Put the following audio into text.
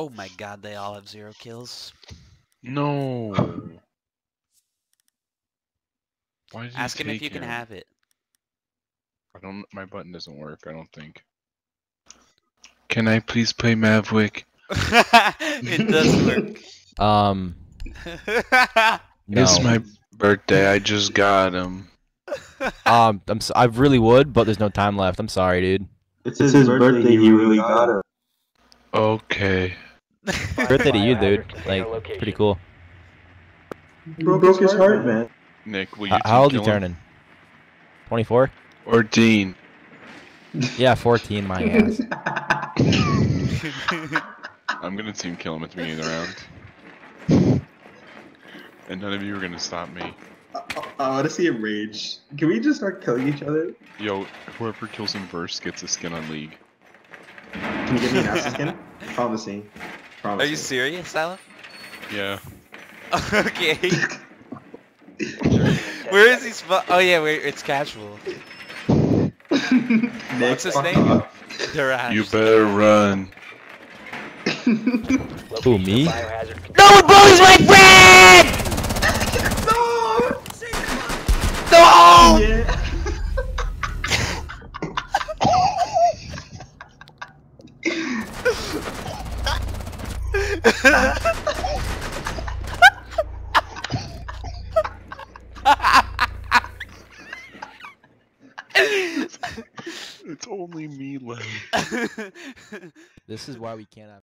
Oh my god, they all have zero kills. No. Why did Ask him if take you can have it. I don't. My button doesn't work. I don't think. Can I please play Maverick? it does work. Um, no. It's my birthday. I just got him. Um, I'm. s- I really would, but there's no time left. I'm sorry, dude. It's his, birthday. He really got it. Okay. Birthday to you, dude. Like, pretty cool. Broke, broke his heart, man. Nick, will you? H- how old team you turning? 24? Or Dean? Yeah, 14. My ass. I'm gonna team kill him at the beginning of the round. And none of you are gonna stop me. I, I want to see him rage. Can we just start killing each other? Yo, whoever kills him first gets a skin on League. Can you give me an assassin skin? Promising. Are Promising. you serious, Aleph? Yeah. okay. Where is he? Sp- oh yeah, wait, it's casual. What's his name? off. Darash. You better run. Who, me? No one bullies my friend! No! Yeah. It's only me left. This is why we can't have.